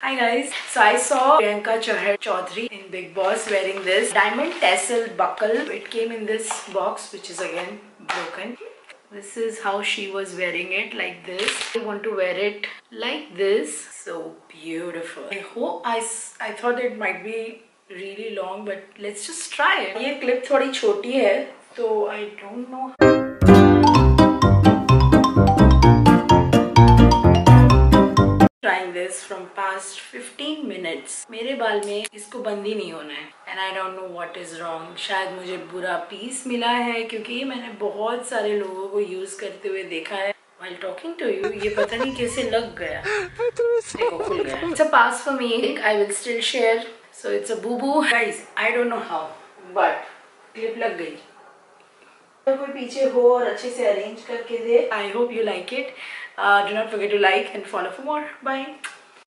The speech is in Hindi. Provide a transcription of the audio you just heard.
Hi guys, so I saw Priyanka Chahar Chaudhary in Big Boss wearing this diamond tassel buckle. It came in this box which is again broken. This is how she was wearing it like this. I want to wear it like this. So beautiful. I hope I, I thought it might be really long but let's just try it. ये clip थोड़ी छोटी है तो I don't know. Trying this from past 15 minutes मेरे बाल में इसको बंद ही नहीं होना है and I don't know what is wrong शायद मुझे बुरा पीस मिला है क्योंकि मैंने बहुत सारे लोगों को यूज़ करते हुए देखा है while talking to you ये पता नहीं कैसे लग गया देखो खुल गया it's a pass for me I will still share so it's a boo boo guys I don't know how but clip लग गई अगर कोई पीछे हो और अच्छे से अरेंज करके दे I hope you like it do not forget to like and follow for more bye